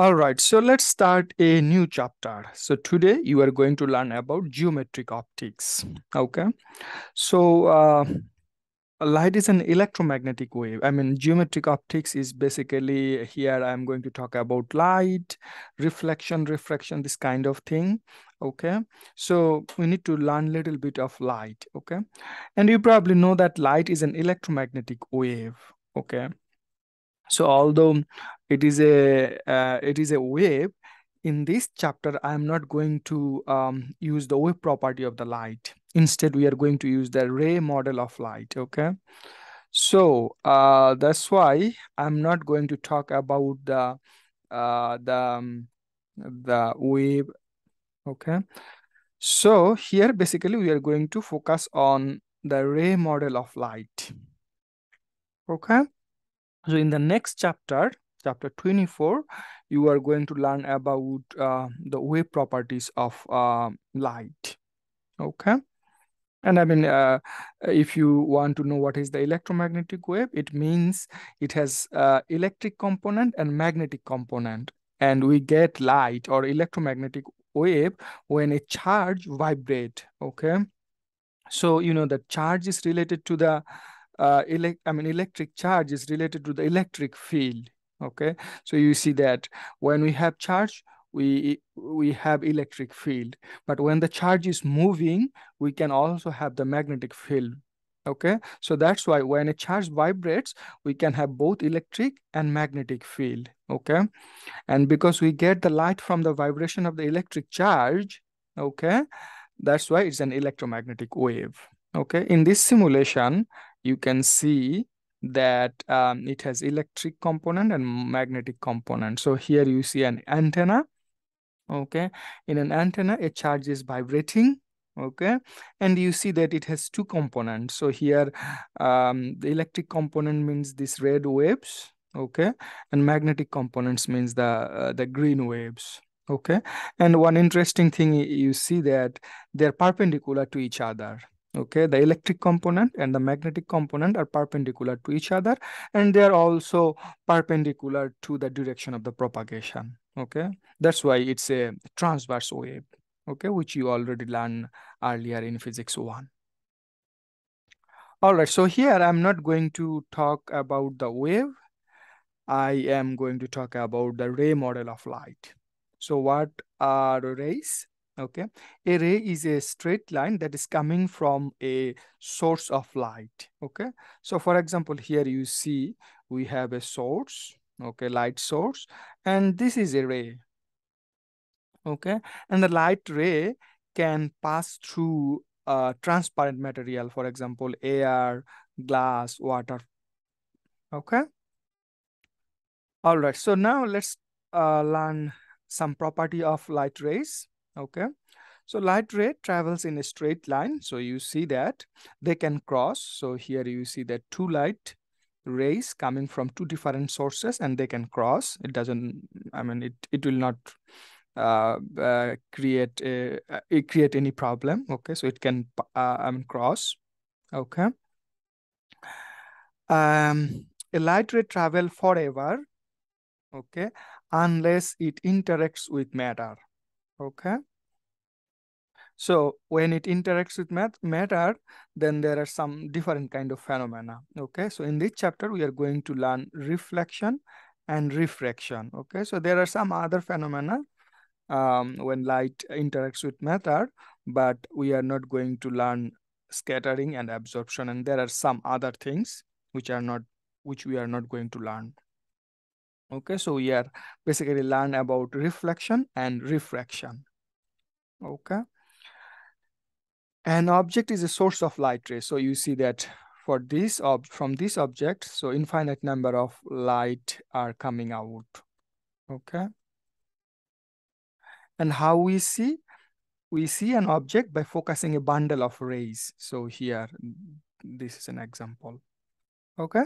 All right, so let's start a new chapter. So today you are going to learn about geometric optics. Okay, so uh, light is an electromagnetic wave. I mean, geometric optics is basically here I'm going to talk about light, reflection, refraction, this kind of thing. Okay, so we need to learn a little bit of light. Okay, and you probably know that light is an electromagnetic wave. Okay, so although it is a uh, it is a wave, in this chapter I am not going to um, use the wave property of the light. Instead, we are going to use the ray model of light. Okay. So uh, that's why I'm not going to talk about the uh, the um, the wave. Okay. So here basically we are going to focus on the ray model of light. Okay. So in the next chapter, chapter 24, you are going to learn about uh, the wave properties of uh, light. Okay. And I mean, uh, if you want to know what is the electromagnetic wave, it means it has uh, electric component and magnetic component. And we get light or electromagnetic wave when a charge vibrate. Okay. So, you know, the charge is related to the uh, elect I mean, electric charge is related to the electric field. Okay, so you see that when we have charge, we we have electric field, but when the charge is moving, we can also have the magnetic field. Okay, so that's why when a charge vibrates, we can have both electric and magnetic field. Okay, and because we get the light from the vibration of the electric charge, okay, that's why it's an electromagnetic wave. Okay, in this simulation, you can see that um, it has electric component and magnetic component. So here you see an antenna. Okay, in an antenna, a charge is vibrating. Okay, and you see that it has two components. So here, um, the electric component means these red waves. Okay, and magnetic components means the uh, the green waves. Okay, and one interesting thing you see that they're perpendicular to each other okay the electric component and the magnetic component are perpendicular to each other and they are also perpendicular to the direction of the propagation. Okay that's why it's a transverse wave okay which you already learned earlier in physics 1 all right so here i'm not going to talk about the wave. I am going to talk about the ray model of light. So what are rays Okay. A ray is a straight line that is coming from a source of light. Okay. So for example, here you see we have a source, okay, light source, and this is a ray. Okay. And the light ray can pass through a transparent material, for example, air, glass, water. Okay. All right. So now let's uh, learn some property of light rays. Okay. So light ray travels in a straight line. So you see that they can cross. So here you see that two light rays coming from two different sources and they can cross. It doesn't, I mean, it, it will not uh, uh, create a, uh, create any problem. Okay. So it can, uh, mean, cross. Okay. Um, a light ray travel forever. Okay. Unless it interacts with matter. Okay. So when it interacts with matter, then there are some different kind of phenomena. Okay, so in this chapter, we are going to learn reflection and refraction. Okay, so there are some other phenomena um, when light interacts with matter, but we are not going to learn scattering and absorption. And there are some other things which are not, which we are not going to learn. Okay, so we are basically learn about reflection and refraction. Okay. An object is a source of light ray. So you see that for this ob from this object, so infinite number of light are coming out. Okay. And how we see? We see an object by focusing a bundle of rays. So here, this is an example. Okay.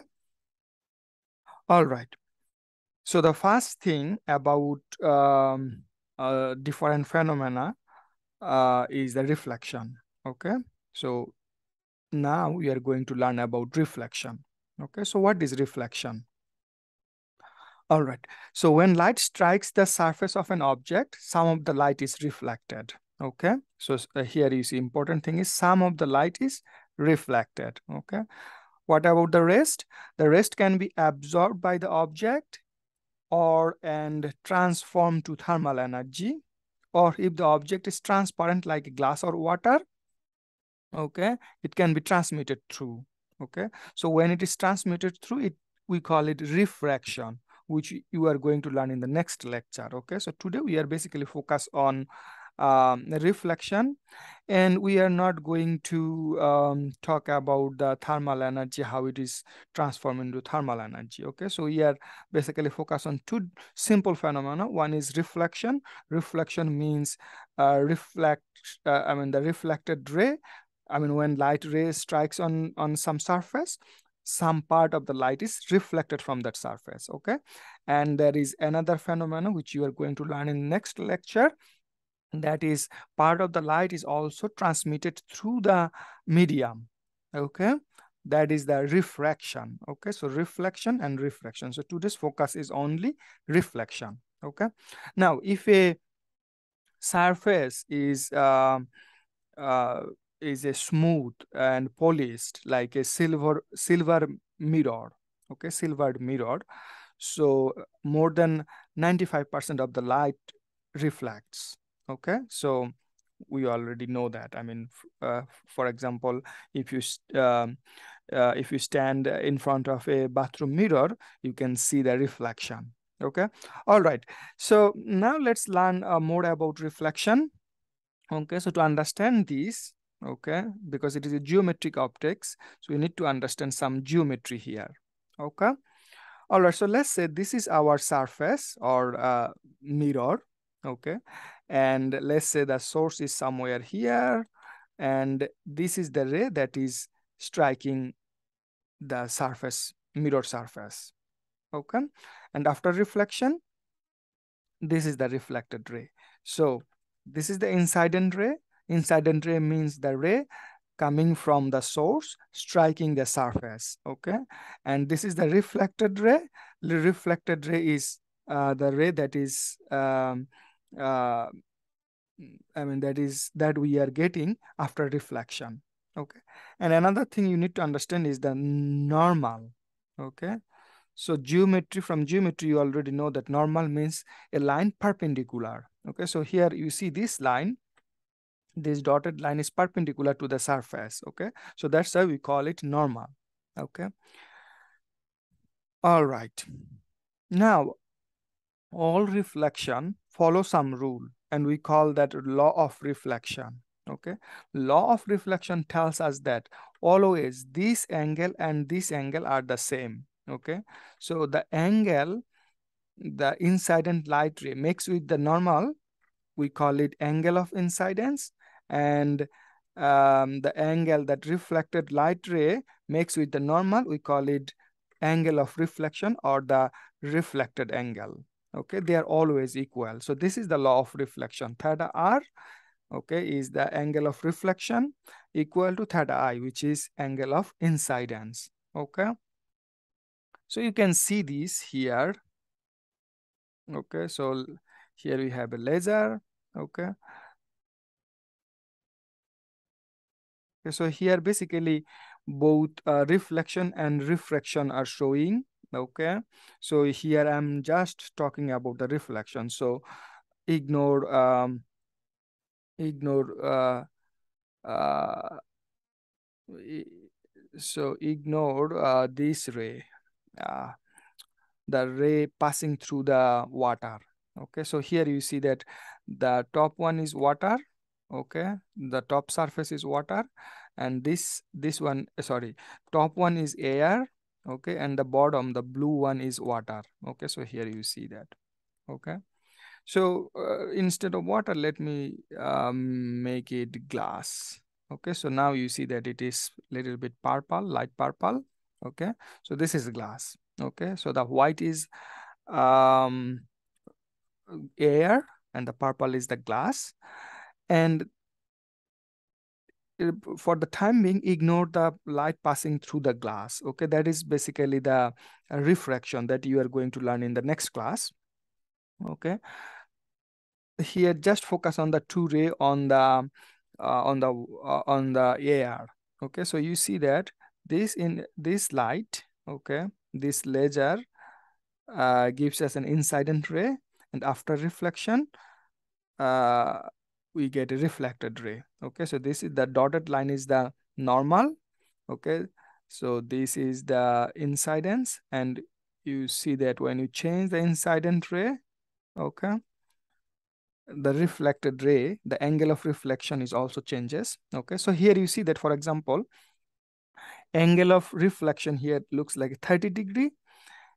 All right. So the first thing about um, uh, different phenomena uh, is the reflection. Okay, so now we are going to learn about reflection. Okay, so what is reflection? All right. So when light strikes the surface of an object, some of the light is reflected. Okay. So uh, here you see important thing is some of the light is reflected. Okay. What about the rest? The rest can be absorbed by the object or and transformed to thermal energy. Or if the object is transparent like glass or water, okay, it can be transmitted through. Okay. So when it is transmitted through it, we call it refraction which you are going to learn in the next lecture okay? So today we are basically focused on um, reflection and we are not going to um, talk about the thermal energy how it is transformed into thermal energy okay? So we are basically focused on two simple phenomena. One is reflection. Reflection means uh, reflect uh, i mean the reflected ray i mean when light ray strikes on on some surface some part of the light is reflected from that surface okay? And there is another phenomenon which you are going to learn in next lecture. That is part of the light is also transmitted through the medium okay? That is the refraction okay? So reflection and refraction. So today's focus is only reflection okay? Now if a surface is uh, uh, is a smooth and polished like a silver silver mirror okay? Silvered mirror. So more than 95% of the light reflects okay? So we already know that. I mean uh, for example if you um, uh, if you stand in front of a bathroom mirror you can see the reflection okay? All right. So now let's learn uh, more about reflection okay? So to understand this okay? Because it is a geometric optics so we need to understand some geometry here okay? All right so let's say this is our surface or uh, mirror okay? And let's say the source is somewhere here and this is the ray that is striking the surface mirror surface okay? And after reflection this is the reflected ray. So this is the incident ray Incident ray means the ray coming from the source striking the surface okay? And this is the reflected ray. The reflected ray is uh, the ray that is um, uh, i mean that is that we are getting after reflection okay? And another thing you need to understand is the normal okay? So geometry from geometry you already know that normal means a line perpendicular okay? So here you see this line this dotted line is perpendicular to the surface okay? So that's why we call it normal okay? All right. Now all reflection follow some rule and we call that law of reflection okay? Law of reflection tells us that always this angle and this angle are the same okay? So the angle the incident light ray makes with the normal we call it angle of incidence and um, the angle that reflected light ray makes with the normal, we call it angle of reflection or the reflected angle. Okay, they are always equal. So this is the law of reflection. Theta r, okay, is the angle of reflection equal to theta i, which is angle of incidence. Okay. So you can see this here. Okay, so here we have a laser. Okay, Okay, so here basically both uh, reflection and refraction are showing. Okay, so here I'm just talking about the reflection. So ignore um, ignore uh, uh, so ignore uh, this ray, uh, the ray passing through the water. Okay, so here you see that the top one is water okay the top surface is water and this this one sorry top one is air okay and the bottom the blue one is water. Okay so here you see that. Okay so uh, instead of water let me um, make it glass. Okay so now you see that it is little bit purple light purple. Okay so this is glass. Okay so the white is um air and the purple is the glass and for the time being ignore the light passing through the glass okay? That is basically the uh, refraction that you are going to learn in the next class okay? Here just focus on the two ray on the uh, on the uh, on the air okay? So you see that this in this light okay this laser uh, gives us an incident ray and after reflection uh, we get a reflected ray okay? So this is the dotted line is the normal okay? So this is the incidence and you see that when you change the incident ray okay the reflected ray the angle of reflection is also changes okay? So here you see that for example angle of reflection here looks like 30 degree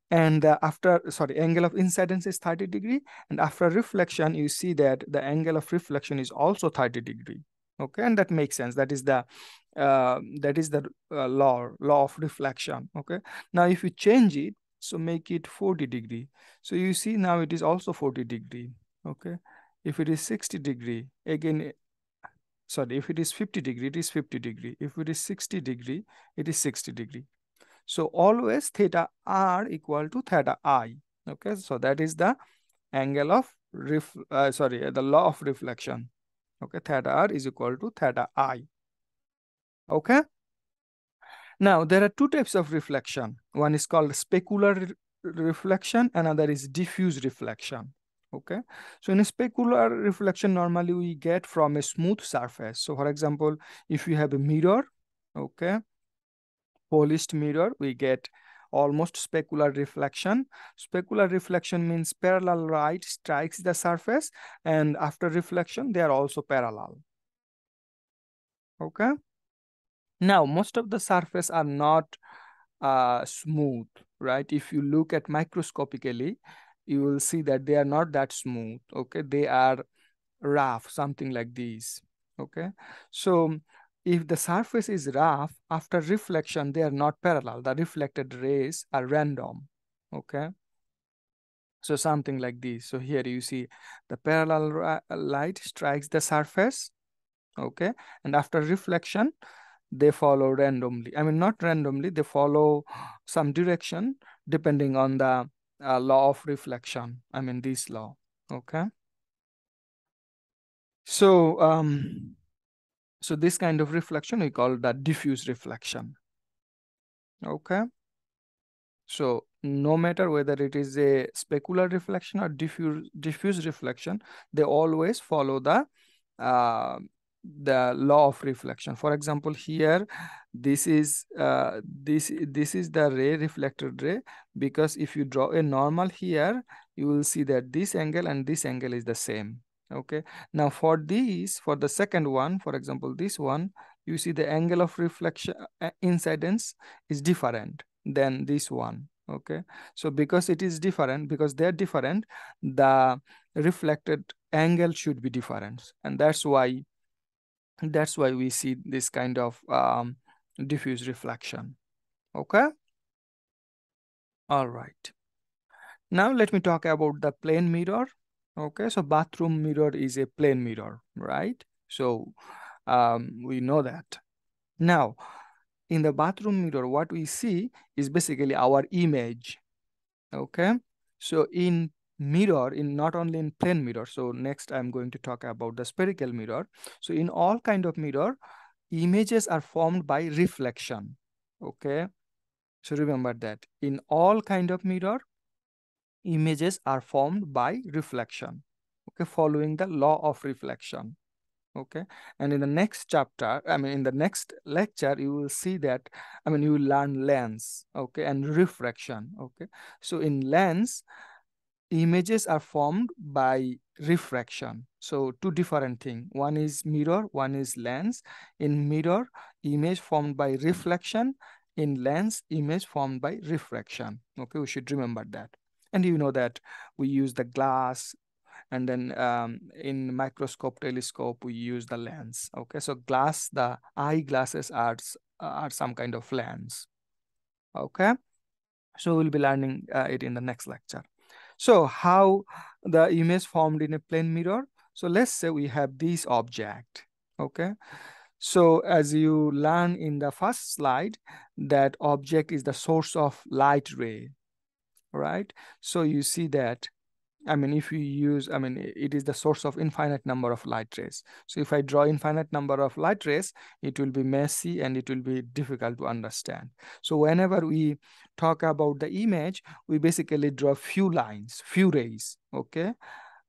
and uh, after sorry angle of incidence is 30 degree. And after reflection you see that the angle of reflection is also 30 degree. Okay? And that makes sense. That is the uh, that is the uh, law law of reflection. Okay? Now if you change it so make it 40 degree. So you see now it is also 40 degree. Okay? If it is 60 degree again sorry if it is 50 degree it is 50 degree. If it is 60 degree it is 60 degree so always theta r equal to theta i. Okay, so that is the angle of ref uh, sorry the law of reflection. Okay, theta r is equal to theta i. Okay. Now there are two types of reflection. One is called specular re reflection, another is diffuse reflection. Okay, so in a specular reflection, normally we get from a smooth surface. So for example, if you have a mirror, okay, polished mirror, we get almost specular reflection. Specular reflection means parallel light strikes the surface and after reflection, they are also parallel. Okay. Now, most of the surface are not uh, smooth, right? If you look at microscopically, you will see that they are not that smooth. Okay. They are rough, something like these. Okay. So if the surface is rough, after reflection, they are not parallel. The reflected rays are random, okay? So something like this. So here you see the parallel light strikes the surface, okay? And after reflection, they follow randomly. I mean, not randomly, they follow some direction depending on the uh, law of reflection. I mean, this law, okay? So, um, so this kind of reflection we call that diffuse reflection. Okay. So no matter whether it is a specular reflection or diffuse diffuse reflection, they always follow the uh, the law of reflection. For example, here this is uh, this this is the ray reflected ray because if you draw a normal here, you will see that this angle and this angle is the same okay. Now for these for the second one for example this one you see the angle of reflection uh, incidence is different than this one. Okay. So because it is different because they're different the reflected angle should be different. And that's why that's why we see this kind of um, diffuse reflection. Okay? All right. Now let me talk about the plane mirror Okay, so bathroom mirror is a plane mirror, right? So um, we know that. Now, in the bathroom mirror, what we see is basically our image. Okay, so in mirror, in not only in plane mirror, so next I'm going to talk about the spherical mirror. So in all kind of mirror, images are formed by reflection. Okay, so remember that in all kind of mirror, images are formed by reflection okay? Following the law of reflection okay? And in the next chapter i mean in the next lecture you will see that i mean you will learn lens okay and refraction okay? So in lens images are formed by refraction. So two different thing. One is mirror one is lens. In mirror image formed by reflection. In lens image formed by refraction okay? We should remember that and you know that we use the glass and then um, in microscope telescope we use the lens okay? So glass the eyeglasses are, are some kind of lens okay? So we'll be learning uh, it in the next lecture. So how the image formed in a plane mirror? So let's say we have this object okay? So as you learn in the first slide, that object is the source of light ray, right? So you see that I mean, if you use, I mean, it is the source of infinite number of light rays. So if I draw infinite number of light rays, it will be messy and it will be difficult to understand. So whenever we talk about the image, we basically draw few lines, few rays, okay?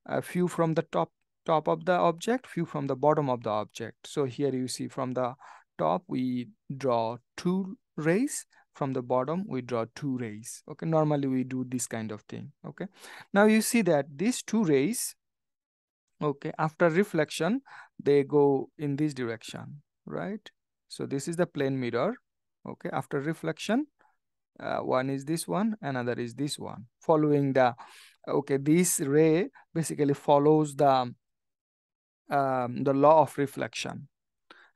A few from the top, top of the object, few from the bottom of the object. So here you see from the top, we draw two rays from the bottom we draw two rays. Okay normally we do this kind of thing. Okay now you see that these two rays okay after reflection they go in this direction right? So this is the plane mirror. Okay after reflection uh, one is this one another is this one. Following the okay this ray basically follows the um, the law of reflection.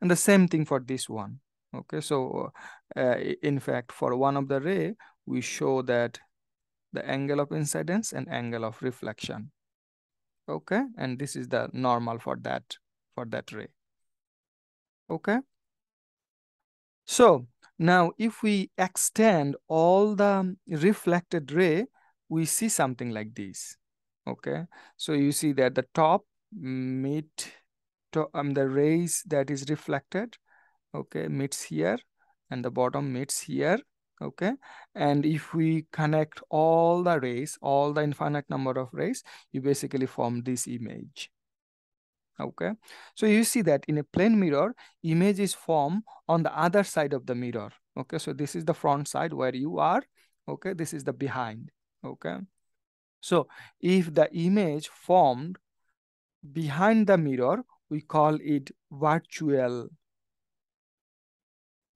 And the same thing for this one. Okay so uh, in fact for one of the ray we show that the angle of incidence and angle of reflection. Okay and this is the normal for that for that ray. Okay? So now if we extend all the reflected ray we see something like this. Okay? So you see that the top mid to, um, the rays that is reflected okay meets here and the bottom meets here okay? And if we connect all the rays all the infinite number of rays you basically form this image okay? So you see that in a plane mirror image is formed on the other side of the mirror okay? So this is the front side where you are okay? This is the behind okay? So if the image formed behind the mirror we call it virtual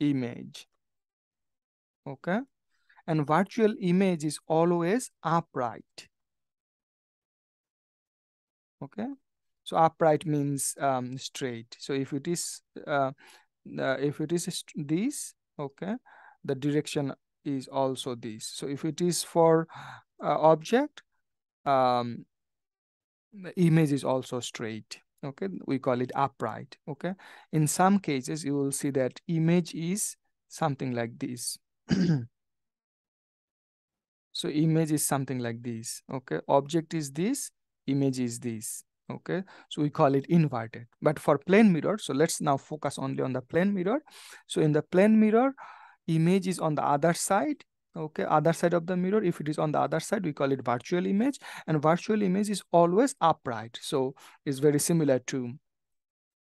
image. Okay? And virtual image is always upright. Okay? So upright means um, straight. So if it is uh, uh, if it is this okay the direction is also this. So if it is for uh, object um, the image is also straight okay? We call it upright okay? In some cases you will see that image is something like this. So image is something like this okay? Object is this image is this okay? So we call it inverted. But for plane mirror so let's now focus only on the plane mirror. So in the plane mirror image is on the other side okay other side of the mirror if it is on the other side we call it virtual image and virtual image is always upright so it's very similar to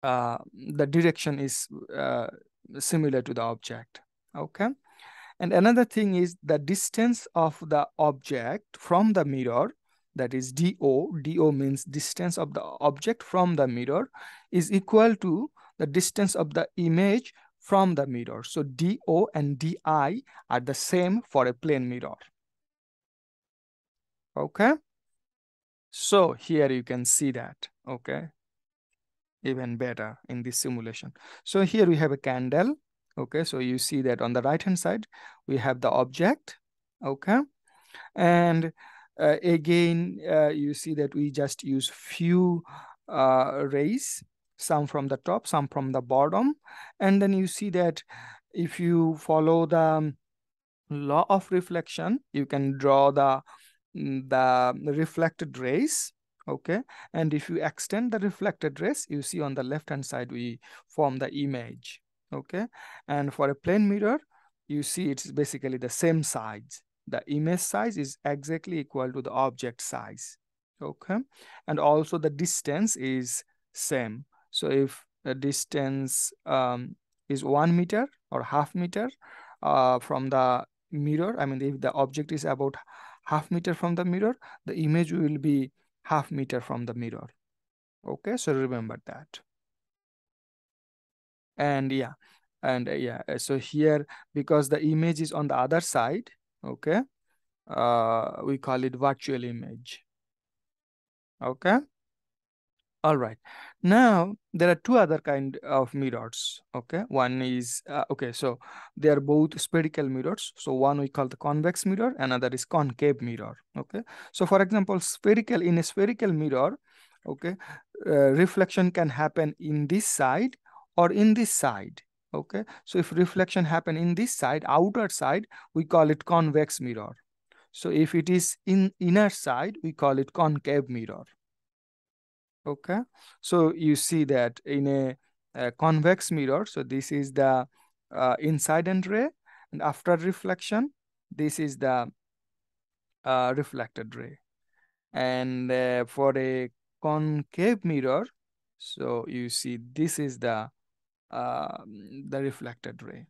uh, the direction is uh, similar to the object okay? And another thing is the distance of the object from the mirror that is DO, DO means distance of the object from the mirror is equal to the distance of the image from the mirror. So DO and DI are the same for a plane mirror. Okay. So here you can see that, okay, even better in this simulation. So here we have a candle, okay, so you see that on the right hand side, we have the object, okay, and uh, again, uh, you see that we just use few uh, rays some from the top, some from the bottom. And then you see that if you follow the law of reflection, you can draw the, mm, the reflected rays. Okay. And if you extend the reflected rays, you see on the left hand side, we form the image. Okay. And for a plane mirror, you see it's basically the same size. The image size is exactly equal to the object size. Okay. And also the distance is same. So if the distance um, is one meter or half meter uh, from the mirror, I mean, if the object is about half meter from the mirror, the image will be half meter from the mirror. Okay, so remember that. And yeah, and uh, yeah, uh, so here, because the image is on the other side, okay, uh, we call it virtual image. Okay. All right. Now there are two other kind of mirrors. Okay. One is uh, okay. So they are both spherical mirrors. So one we call the convex mirror, another is concave mirror. Okay. So for example, spherical in a spherical mirror, okay, uh, reflection can happen in this side or in this side okay so if reflection happen in this side outer side we call it convex mirror so if it is in inner side we call it concave mirror okay. So you see that in a, a convex mirror so this is the uh, incident ray and after reflection this is the uh, reflected ray and uh, for a concave mirror so you see this is the uh, the reflected ray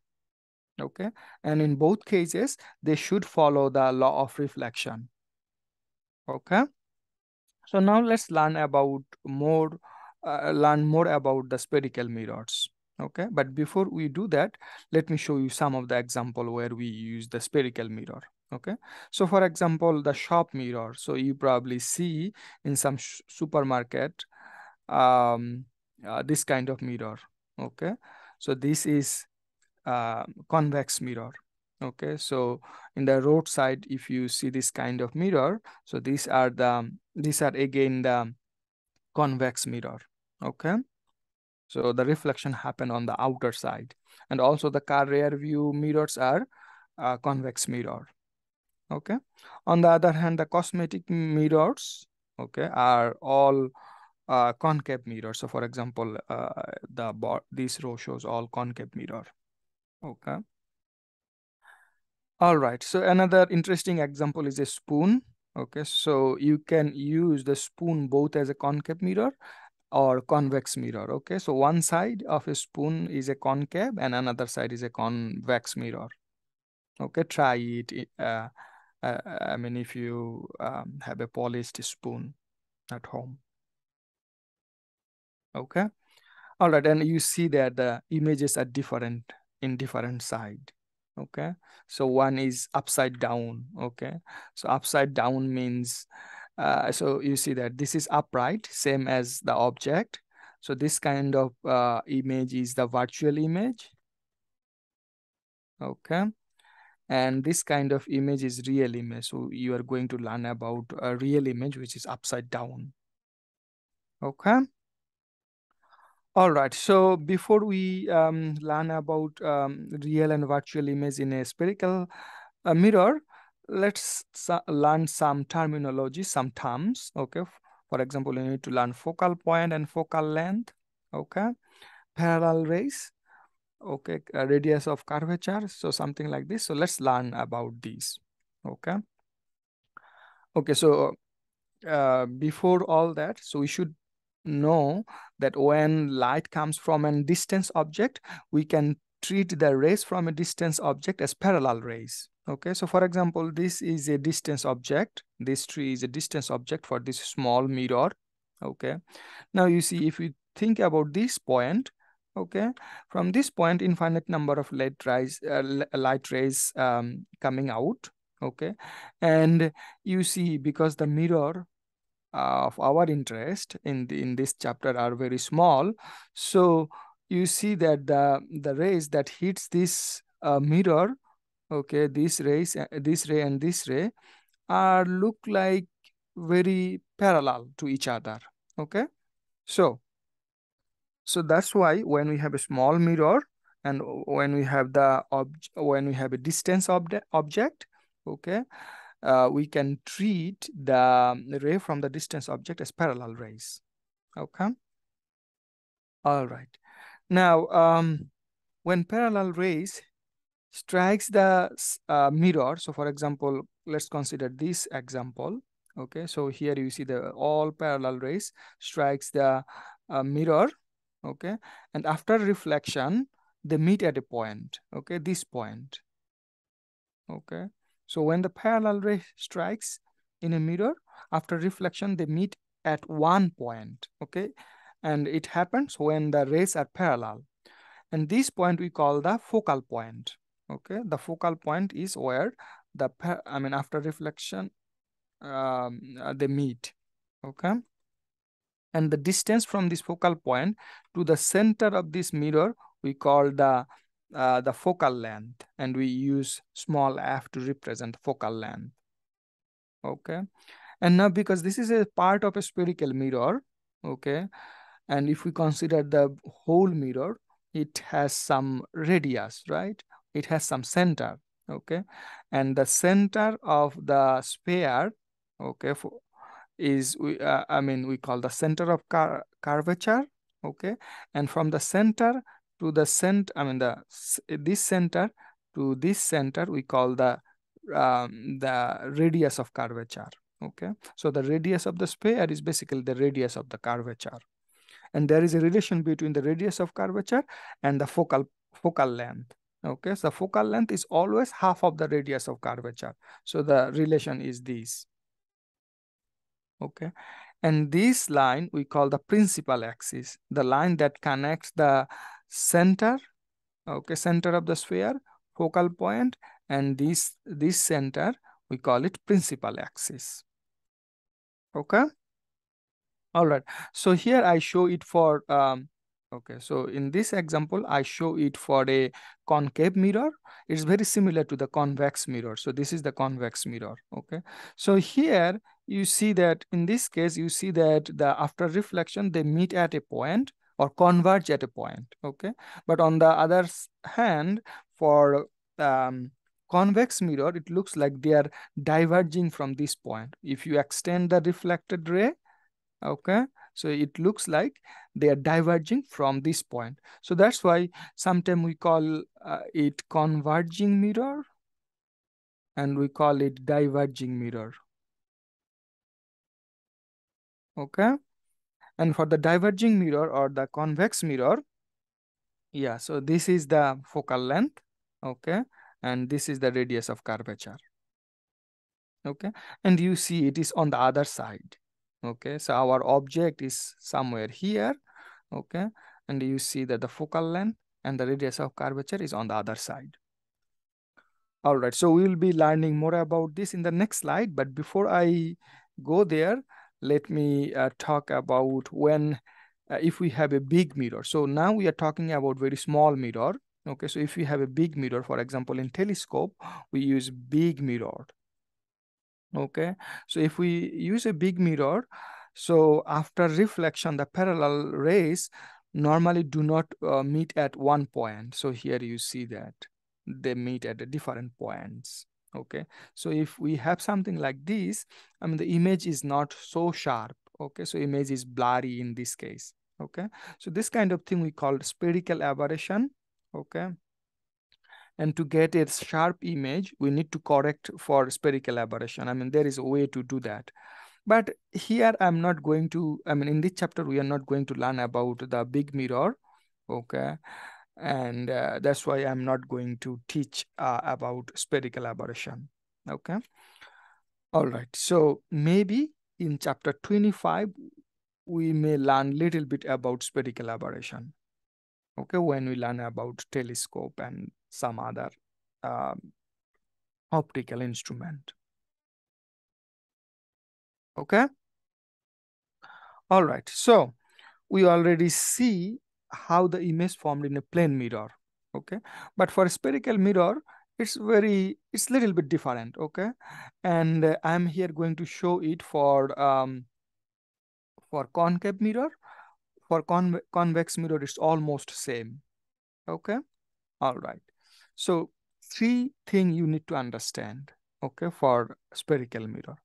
okay. And in both cases they should follow the law of reflection. Okay so now let's learn about more uh, learn more about the spherical mirrors okay? But before we do that let me show you some of the example where we use the spherical mirror okay? So for example the shop mirror. So you probably see in some supermarket um uh, this kind of mirror okay? So this is uh, convex mirror okay? So in the roadside if you see this kind of mirror so these are the these are again the convex mirror okay? So the reflection happen on the outer side. And also the car rear view mirrors are uh, convex mirror okay? On the other hand the cosmetic mirrors okay are all uh, concave mirror so for example uh, the this row shows all concave mirror okay? All right. So another interesting example is a spoon okay so you can use the spoon both as a concave mirror or convex mirror okay? So one side of a spoon is a concave and another side is a convex mirror okay? Try it uh, uh, i mean if you um, have a polished spoon at home. Okay? All right and you see that the images are different in different side okay. So one is upside down okay? So upside down means uh, so you see that this is upright same as the object. So this kind of uh, image is the virtual image. Okay? And this kind of image is real image. So you are going to learn about a real image which is upside down. Okay all right. So before we um, learn about um, real and virtual image in a spherical uh, mirror, let's learn some terminology, some terms. Okay. For example, you need to learn focal point and focal length. Okay. Parallel rays. Okay. Radius of curvature. So something like this. So let's learn about these. Okay. Okay. So uh, before all that, so we should know that when light comes from a distance object, we can treat the rays from a distance object as parallel rays. Okay, so for example, this is a distance object. This tree is a distance object for this small mirror. Okay, now you see if we think about this point, okay, from this point, infinite number of light rays, uh, light rays um, coming out. Okay, and you see because the mirror of our interest in the, in this chapter are very small. So you see that the the rays that hits this uh, mirror okay this rays uh, this ray and this ray are look like very parallel to each other okay? So so that's why when we have a small mirror and when we have the ob when we have a distance ob object okay uh, we can treat the ray from the distance object as parallel rays. Okay. All right. Now, um, when parallel rays strikes the uh, mirror, so for example, let's consider this example. Okay, so here you see the all parallel rays strikes the uh, mirror. Okay, and after reflection, they meet at a point. Okay, this point. Okay, so when the parallel ray strikes in a mirror, after reflection, they meet at one point, okay? And it happens when the rays are parallel. And this point we call the focal point, okay? The focal point is where the, I mean, after reflection, um, uh, they meet, okay? And the distance from this focal point to the center of this mirror, we call the uh, the focal length and we use small f to represent focal length. Okay. And now because this is a part of a spherical mirror, okay, and if we consider the whole mirror, it has some radius, right? It has some center, okay? And the center of the sphere, okay, for, is, we, uh, I mean, we call the center of car curvature, okay? And from the center to the center, I mean, the this center to this center, we call the um, the radius of curvature, okay? So the radius of the sphere is basically the radius of the curvature. And there is a relation between the radius of curvature and the focal focal length. Okay, so focal length is always half of the radius of curvature. So the relation is this. Okay, and this line we call the principal axis, the line that connects the center, okay, center of the sphere, focal point, and this, this center, we call it principal axis. Okay. All right. So here I show it for, um, okay. So in this example, I show it for a concave mirror. It's very similar to the convex mirror. So this is the convex mirror. Okay. So here you see that in this case, you see that the after reflection, they meet at a point or converge at a point. Okay. But on the other hand, for um, convex mirror, it looks like they are diverging from this point. If you extend the reflected ray, okay so it looks like they are diverging from this point so that's why sometimes we call uh, it converging mirror and we call it diverging mirror okay and for the diverging mirror or the convex mirror yeah so this is the focal length okay? And this is the radius of curvature okay? And you see it is on the other side okay? So our object is somewhere here okay? And you see that the focal length and the radius of curvature is on the other side. All right so we will be learning more about this in the next slide but before i go there let me uh, talk about when uh, if we have a big mirror. So now we are talking about very small mirror okay? So if we have a big mirror for example in telescope we use big mirror okay? So if we use a big mirror so after reflection the parallel rays normally do not uh, meet at one point. So here you see that they meet at different points okay so if we have something like this i mean the image is not so sharp okay so image is blurry in this case okay so this kind of thing we call spherical aberration okay and to get a sharp image, we need to correct for spherical aberration. I mean, there is a way to do that. But here I'm not going to, I mean, in this chapter, we are not going to learn about the big mirror, okay? And uh, that's why I'm not going to teach uh, about spherical aberration, okay? All right, so maybe in chapter 25, we may learn a little bit about spherical aberration, okay, when we learn about telescope and some other um, optical instrument. Okay. All right. So we already see how the image formed in a plane mirror. Okay. But for spherical mirror, it's very, it's little bit different. Okay. And uh, I'm here going to show it for, um, for concave mirror. For con convex mirror, it's almost same. Okay. All right. So three thing you need to understand, okay, for spherical mirror.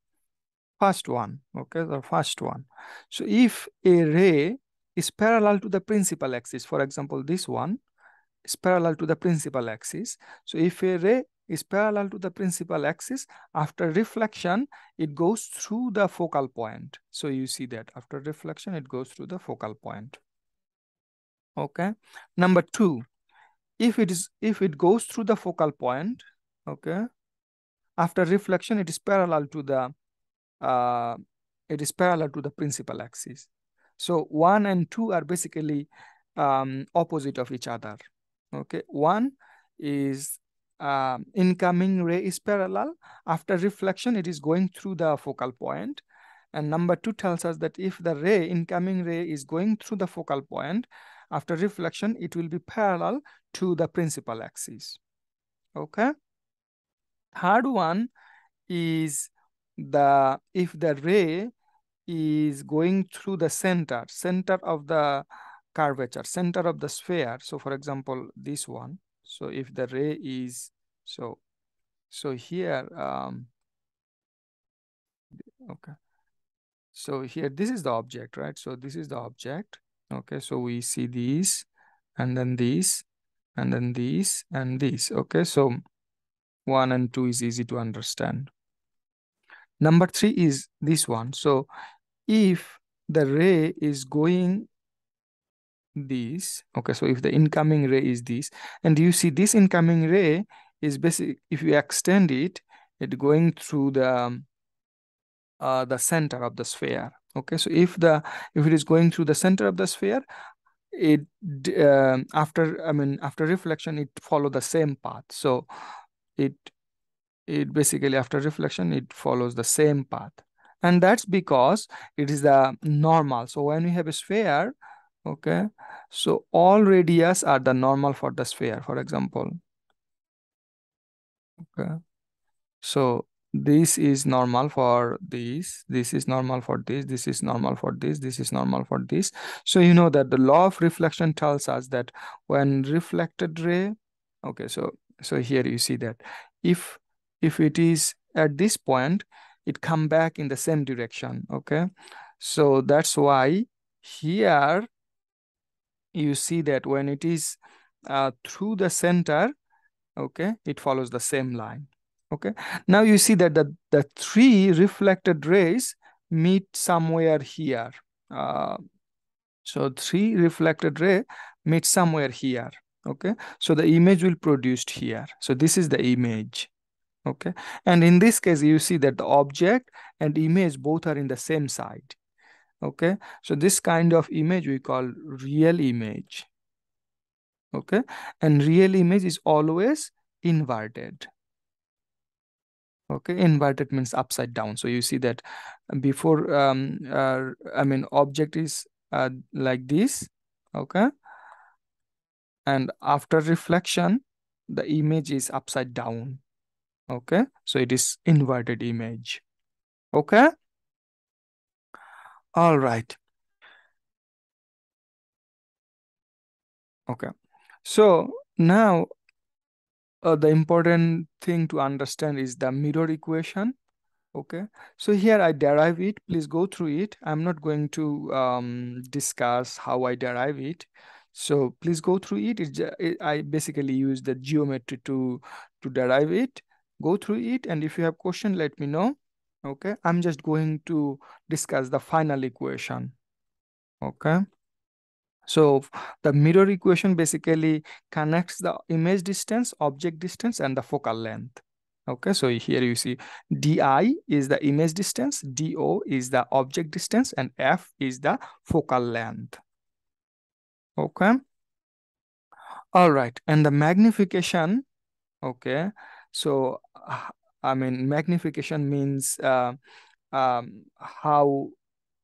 First one, okay, the first one. So if a ray is parallel to the principal axis, for example, this one is parallel to the principal axis. So if a ray is parallel to the principal axis, after reflection, it goes through the focal point. So you see that after reflection, it goes through the focal point. Okay. Number two, if it is if it goes through the focal point okay after reflection it is parallel to the uh, it is parallel to the principal axis so one and two are basically um, opposite of each other okay one is um, incoming ray is parallel after reflection it is going through the focal point. and number two tells us that if the ray incoming ray is going through the focal point after reflection, it will be parallel to the principal axis. Okay. Third one is the if the ray is going through the center, center of the curvature, center of the sphere. So for example, this one. So if the ray is, so, so here, um, okay. So here, this is the object, right? So this is the object. Okay, so we see these and then these and then these and these. Okay, so one and two is easy to understand. Number three is this one. So if the ray is going this, okay, so if the incoming ray is this, and you see this incoming ray is basic, if you extend it, it going through the um, uh, the center of the sphere. Okay, so if the if it is going through the center of the sphere, it uh, after I mean after reflection it follow the same path. So it it basically after reflection it follows the same path, and that's because it is the normal. So when we have a sphere, okay, so all radius are the normal for the sphere. For example, okay, so this is normal for this this is normal for this this is normal for this this is normal for this so you know that the law of reflection tells us that when reflected ray okay so so here you see that if if it is at this point it come back in the same direction okay? So that's why here you see that when it is uh, through the center okay it follows the same line okay? Now you see that the the three reflected rays meet somewhere here uh, so three reflected ray meet somewhere here okay? So the image will produced here. So this is the image okay. And in this case you see that the object and image both are in the same side. Okay. So this kind of image we call real image. Okay. And real image is always inverted. Okay. Inverted means upside down. So you see that before um uh, i mean object is uh, like this. Okay. And after reflection the image is upside down okay so it is inverted image. Okay? All right. Okay so now uh, the important thing to understand is the mirror equation. Okay so here i derive it. Please go through it. I'm not going to um, discuss how i derive it. So please go through it. It, it i basically use the geometry to to derive it go through it and if you have question let me know okay i'm just going to discuss the final equation okay so the mirror equation basically connects the image distance, object distance, and the focal length. Okay, so here you see DI is the image distance, DO is the object distance, and F is the focal length. Okay. All right, and the magnification, okay, so I mean magnification means uh, um, how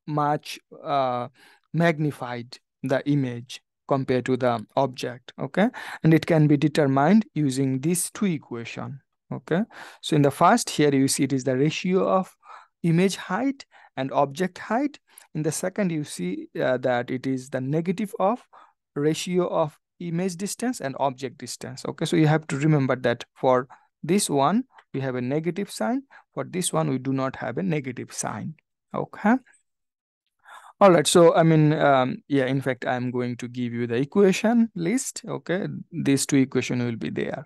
much uh, magnified the image compared to the object okay? And it can be determined using these two equation okay? So in the first here you see it is the ratio of image height and object height. In the second you see uh, that it is the negative of ratio of image distance and object distance okay? So you have to remember that for this one we have a negative sign for this one we do not have a negative sign okay all right, so I mean, um, yeah, in fact, I'm going to give you the equation list, okay? These two equation will be there.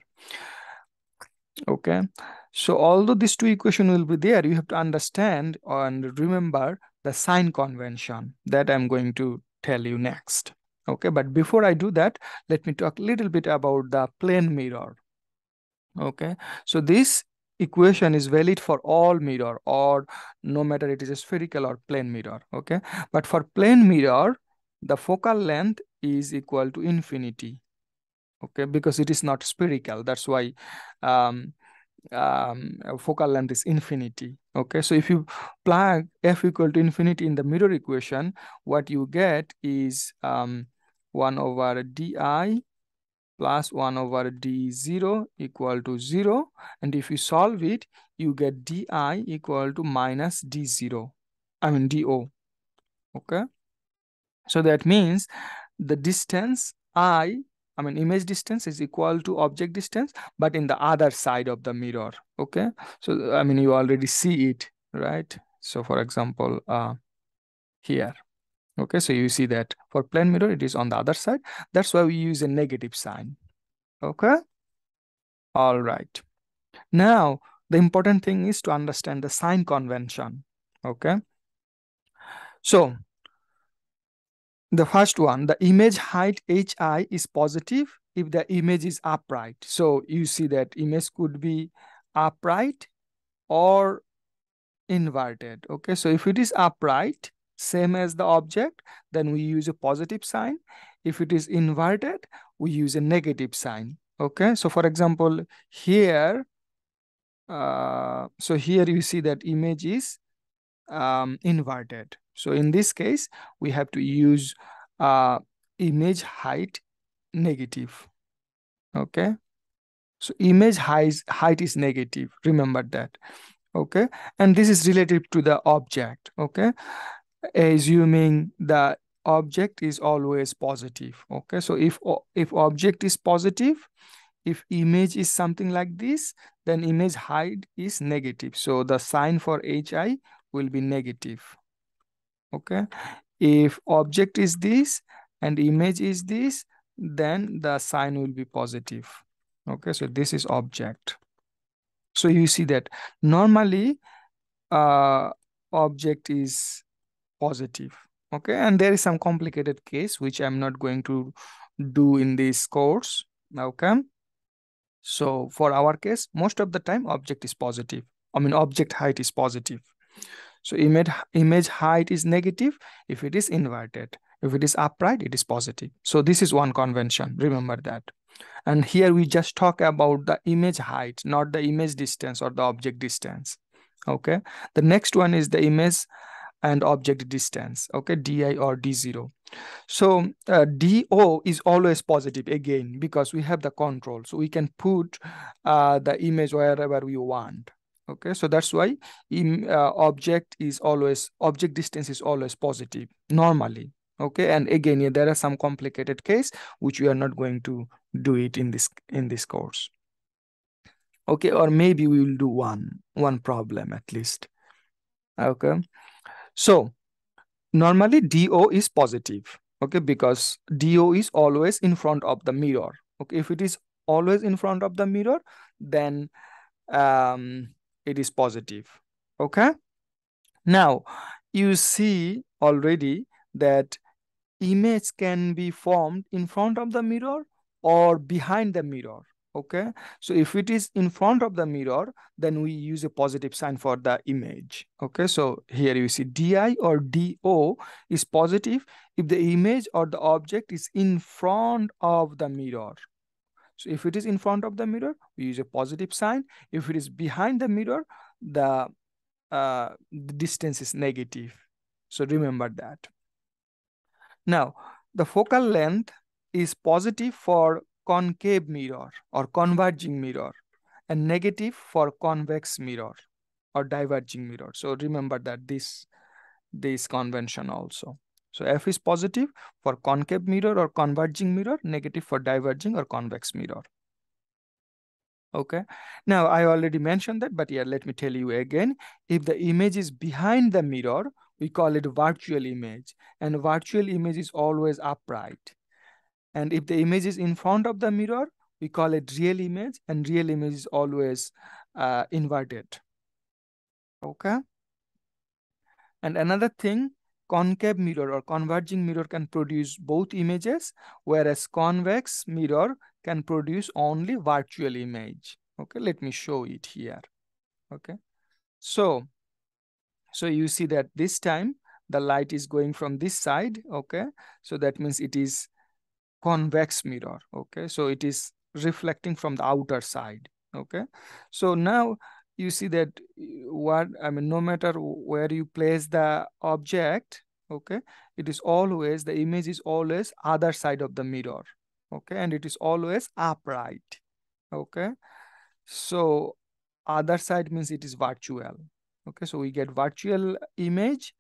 Okay, so although these two equation will be there, you have to understand and remember the sign convention that I'm going to tell you next. Okay, but before I do that, let me talk a little bit about the plane mirror. Okay, so this equation is valid for all mirror or no matter it is a spherical or plane mirror. Okay. But for plane mirror the focal length is equal to infinity. Okay. Because it is not spherical. That's why um, um, focal length is infinity. Okay. So if you plug f equal to infinity in the mirror equation what you get is um, 1 over di plus 1 over d0 equal to 0. And if you solve it, you get di equal to minus d0. I mean do. Okay. So that means the distance i I mean, image distance is equal to object distance, but in the other side of the mirror. Okay. So, I mean, you already see it, right? So, for example, uh, here. Okay. So, you see that for plane mirror, it is on the other side. That's why we use a negative sign. Okay. All right. Now, the important thing is to understand the sign convention. Okay. So, the first one, the image height hi is positive if the image is upright. So you see that image could be upright or inverted. Okay, so if it is upright, same as the object, then we use a positive sign. If it is inverted, we use a negative sign. Okay, so for example, here, uh, so here you see that image is um, inverted. So in this case, we have to use uh, image height negative. Okay. So image height, height is negative. Remember that. Okay. And this is relative to the object. Okay. Assuming the object is always positive. Okay. So if, if object is positive, if image is something like this, then image height is negative. So the sign for HI will be negative okay if object is this and image is this then the sign will be positive okay so this is object so you see that normally uh object is positive okay and there is some complicated case which i'm not going to do in this course okay so for our case most of the time object is positive i mean object height is positive so image, image height is negative if it is inverted. If it is upright, it is positive. So this is one convention. Remember that. And here we just talk about the image height, not the image distance or the object distance. Okay. The next one is the image and object distance. Okay. Di or D0. So uh, DO is always positive again because we have the control. So we can put uh, the image wherever we want okay so that's why in, uh, object is always object distance is always positive normally okay and again yeah, there are some complicated case which we are not going to do it in this in this course okay or maybe we will do one one problem at least okay so normally do is positive okay because do is always in front of the mirror okay. If it is always in front of the mirror then um it is positive okay. Now you see already that image can be formed in front of the mirror or behind the mirror okay so if it is in front of the mirror then we use a positive sign for the image okay so here you see di or do is positive if the image or the object is in front of the mirror so if it is in front of the mirror, we use a positive sign. If it is behind the mirror, the, uh, the distance is negative. So remember that. Now, the focal length is positive for concave mirror or converging mirror and negative for convex mirror or diverging mirror. So remember that this, this convention also. So F is positive for concave mirror or converging mirror, negative for diverging or convex mirror. Okay. Now I already mentioned that, but yeah, let me tell you again. If the image is behind the mirror, we call it virtual image and virtual image is always upright. And if the image is in front of the mirror, we call it real image and real image is always uh, inverted. Okay. And another thing, concave mirror or converging mirror can produce both images, whereas convex mirror can produce only virtual image. Okay, let me show it here. Okay, so, so you see that this time the light is going from this side. Okay, so that means it is convex mirror. Okay, so it is reflecting from the outer side. Okay, so now you see that what I mean, no matter where you place the object, okay, it is always, the image is always other side of the mirror, okay, and it is always upright, okay. So other side means it is virtual, okay. So we get virtual image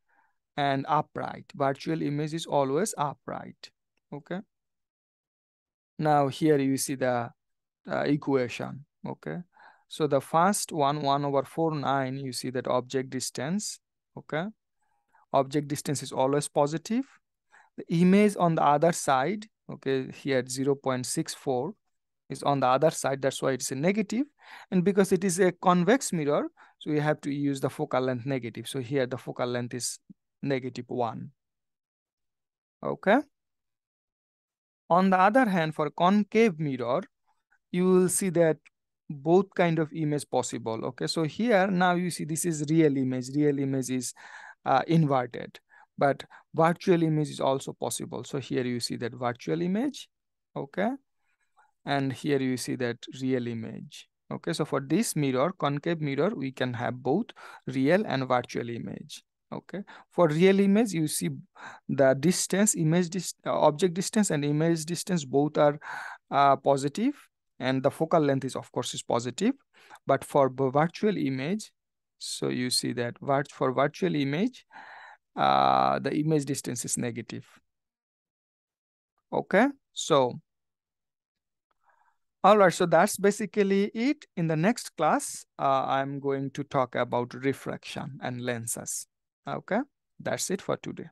and upright. Virtual image is always upright, okay now here you see the uh, equation okay? So the first one 1 over 4 9 you see that object distance okay? Object distance is always positive. The image on the other side okay here 0 0.64 is on the other side that's why it's a negative. And because it is a convex mirror so we have to use the focal length negative. So here the focal length is negative 1 okay on the other hand for concave mirror you will see that both kind of image possible okay? So here now you see this is real image. Real image is uh, inverted but virtual image is also possible. So here you see that virtual image okay? And here you see that real image okay? So for this mirror concave mirror we can have both real and virtual image okay. For real image you see the distance image dis uh, object distance and image distance both are uh, positive and the focal length is of course is positive. But for virtual image so you see that for virtual image uh, the image distance is negative. Okay. So all right. So that's basically it. In the next class uh, i'm going to talk about refraction and lenses Ah, okay that's it for today